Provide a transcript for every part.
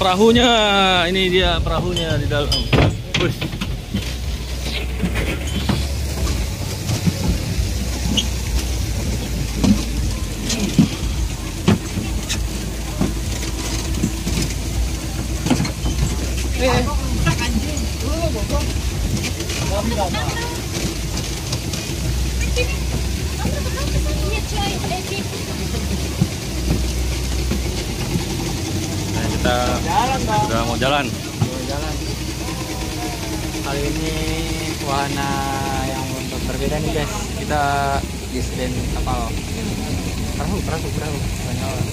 perahunya. Ini dia perahunya di dalam. Nah, kita Jalan dong. Udah mau jalan. jalan. Kali ini wahana yang untuk berbeda nih guys. Kita di stand kapal. Perahu, perahu, perahu. Banyak orang.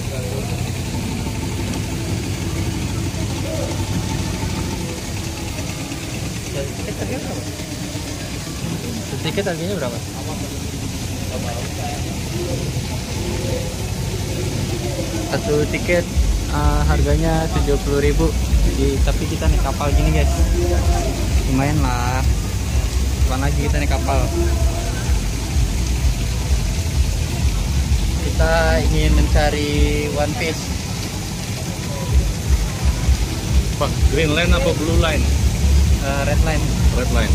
Harganya berapa? Satu tiket uh, harganya 70.000 Jadi tapi kita naik kapal gini guys. Lumayan lah. Kapan lagi kita naik kapal? Kita ingin mencari One Piece. Pak, green line apa blue line? Uh, red line. Red line.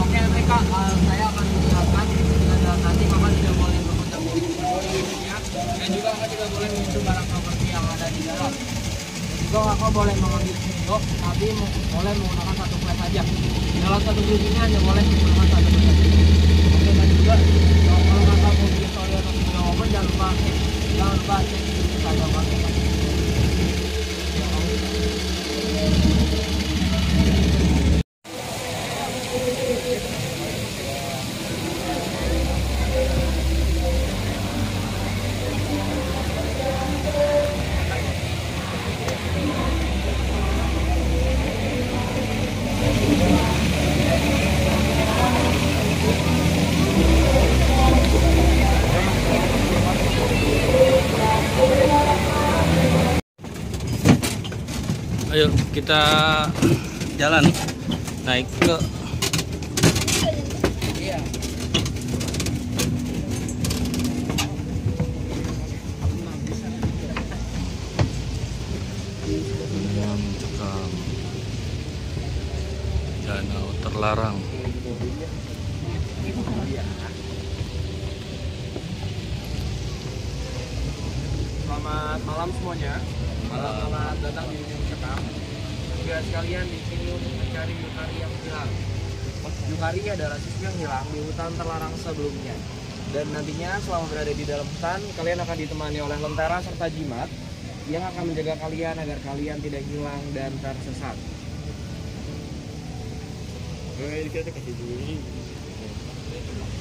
Oke mereka eh, saya akan menjelaskan dan nanti Bapak tidak boleh berputar ya dan juga Bapak tidak boleh menyentuh barang properti yang ada di dalam. Juga Bapak boleh mengambil video tapi boleh menggunakan satu flash saja. Dalam satu grup ini hanya boleh menggunakan satu flash saja. Oke dan juga kalau Kakak mau video story atau video momen jangan lupa jangan lupa cek Instagram. Kita jalan naik ke danau terlarang. Selamat malam semuanya. Malam selamat datang di Ujung Cekam. Tugas kalian di sini untuk Yukari yang hilang. Yukari adalah siswi yang hilang di hutan terlarang sebelumnya. Dan nantinya selama berada di dalam hutan, kalian akan ditemani oleh lentera serta jimat yang akan menjaga kalian agar kalian tidak hilang dan tersesat.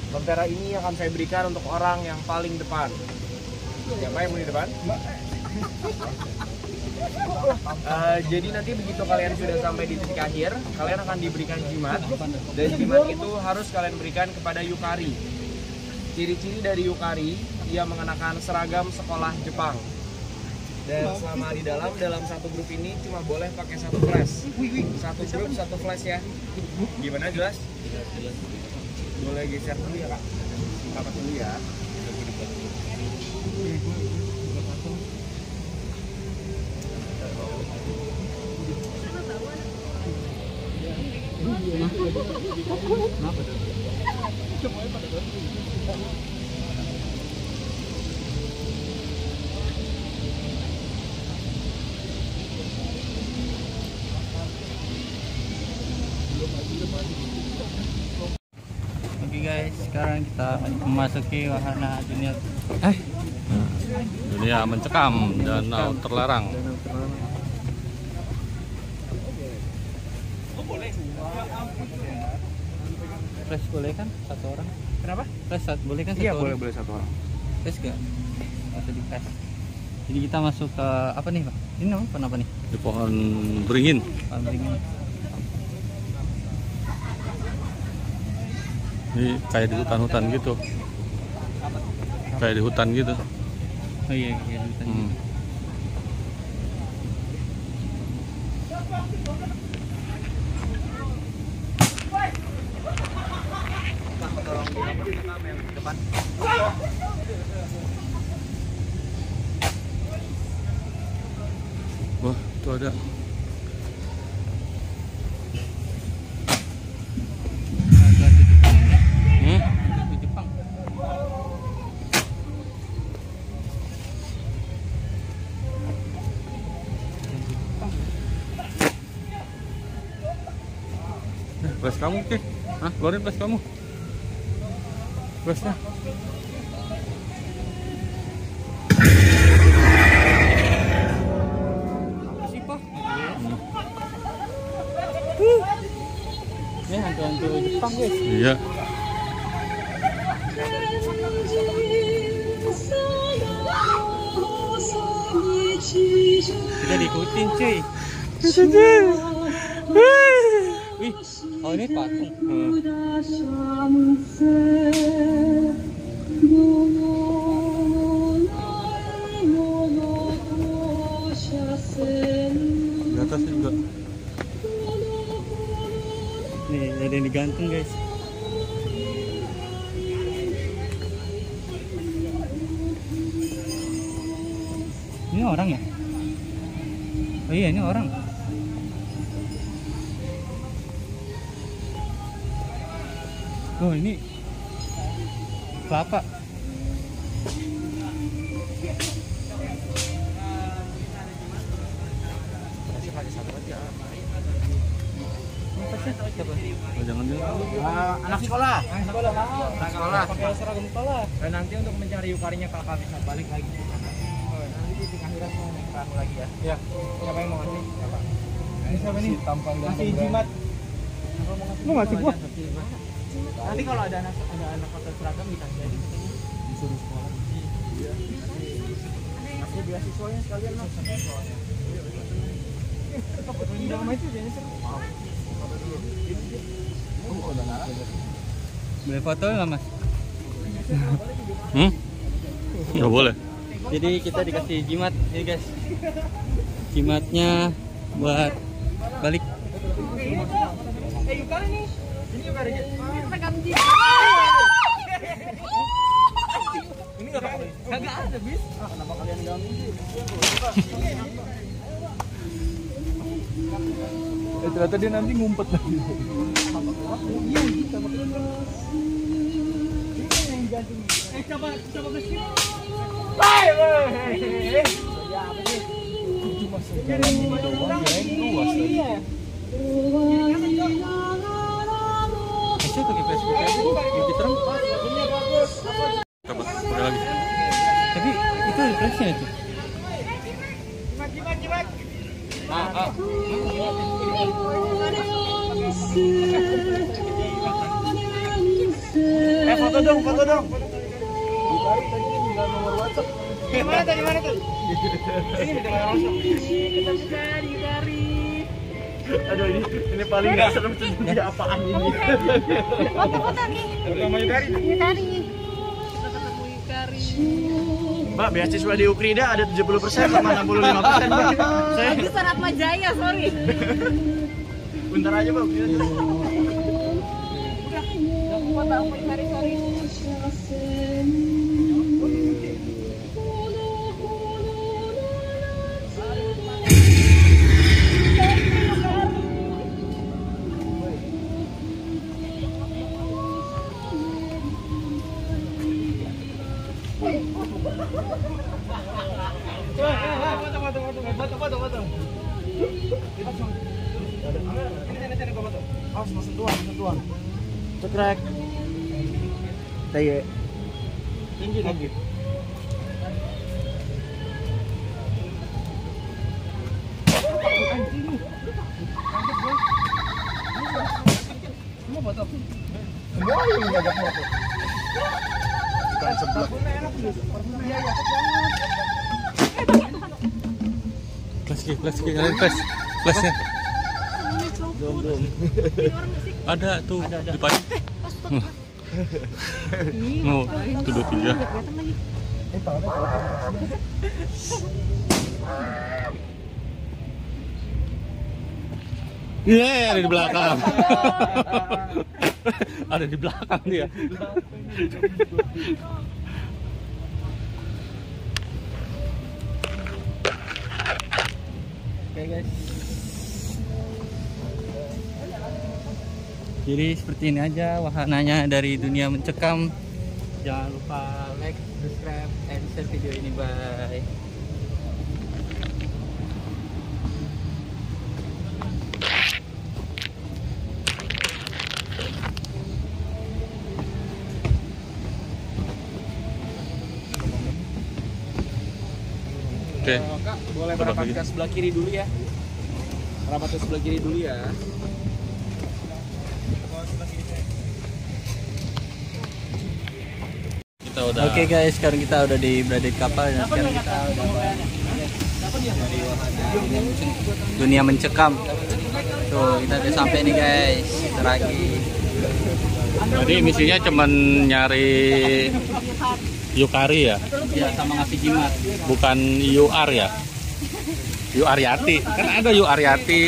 Lentera ini akan saya berikan untuk orang yang paling depan. Siapa yang mau di depan? Eh, jadi nanti begitu kalian sudah sampai di titik akhir, kalian akan diberikan jimat dan jimat itu harus kalian berikan kepada Yukari. Ciri-ciri dari Yukari, ia mengenakan seragam sekolah Jepang. Dan selama di dalam dalam satu grup ini cuma boleh pakai satu flash. Satu grup satu flash ya. Gimana jelas? Boleh geser dulu ya kak. Rapat dulu ya. Oke guys, sekarang kita memasuki wahana dunia Eh, dunia mencekam danau terlarang. Flash boleh kan satu orang? Kenapa? Flash satu boleh kan satu Iya orang? boleh boleh satu orang. Tes gak? Atau di tes? Jadi kita masuk ke apa nih pak? Ini namanya apa, apa nih? Di pohon beringin. Pohon beringin. Ini kayak di hutan-hutan gitu. Kayak di hutan gitu. Oh iya, iya di hutan. Hmm. Wah, tuh ada. Hmm? Eh, Flash kamu, Ki. Hah? Keluarin kamu. Flashnya. Apa sih pak? Ini hantu-hantu Jepang guys. Iya. Kita diikutin cuy. Wih, oh ini patung. Hmm. Di atas juga. Nih, ada yang digantung guys. Ini orang ya? Oh iya, ini orang. Oh, ini kelapa. Ini pasti siapa? Oh, jangan jangan. anak sekolah. Anak sekolah. Anak sekolah. Pakai seragam sekolah. Dan nanti untuk mencari Yukarinya kakak bisa balik lagi ke sana. Oh, nanti di tengah akhirat mau naik perahu lagi ya. Ya. Siapa yang mau ngasih? Siapa? Ini siapa nih? Tampang dan Masih jimat. Lu ngasih gua? Nanti kalau ada anak ada anak pakai seragam dikasih aja katanya. Disuruh sekolah. Iya. Masih beasiswanya sekalian mas. Dalam itu jadi seru. Boleh foto nggak mas? Hmm? Nggak boleh. Jadi kita dikasih jimat nih guys. Jimatnya buat balik. Eh nih. Ini Yukari. Ini nggak apa Kagak ada bis. Ah, kenapa kalian ganggu sih? Eh ternyata dia nanti ngumpet lagi. Iya, kita. Eh coba coba ke sini. Hai. Ya apa sih? Cuma segala doang ya, luas lagi. Bisa pakai Facebook aja, lebih terang. Coba, pakai lagi. Tapi itu flashnya itu. Ah, ah. Eh foto dong, foto dong. Yukari tadi tinggal nomor WhatsApp. Gimana tadi mana tuh? Ini. Aduh ini ini paling nggak serem apaan ini? Foto-foto nih. Pertama Yukari. Yukari. Mbak, beasiswa di Ukrida ada 70 persen sama 65 persen. Saya Lagi Serat Majaya, sorry. bentar aja mbak. Aku Yukari, sorry. Awas masuk tuan. Tinggi tinggi. foto. Semua yang ngajak foto. Bukan sebelah. Flash lagi, flash lagi, kalian. Ada tuh di depan. Itu dua tiga. Iya, ada di belakang. ada di belakang dia. Oke guys. Jadi seperti ini aja wahananya dari dunia mencekam. Jangan lupa like, subscribe, and share video ini. Bye. Oke. Kak, boleh merapat ke sebelah kiri dulu ya. Merapat ke sebelah kiri dulu ya. Kita udah Oke guys, sekarang kita udah di berada di kapal dan sekarang kita udah dunia mencekam. Tuh, kita udah sampai nih guys. Lagi. Jadi misinya cuman nyari Yukari ya, Ya sama ngasih jimat. bukan UR ya. Yu Aryati, kan ada Yu Aryati.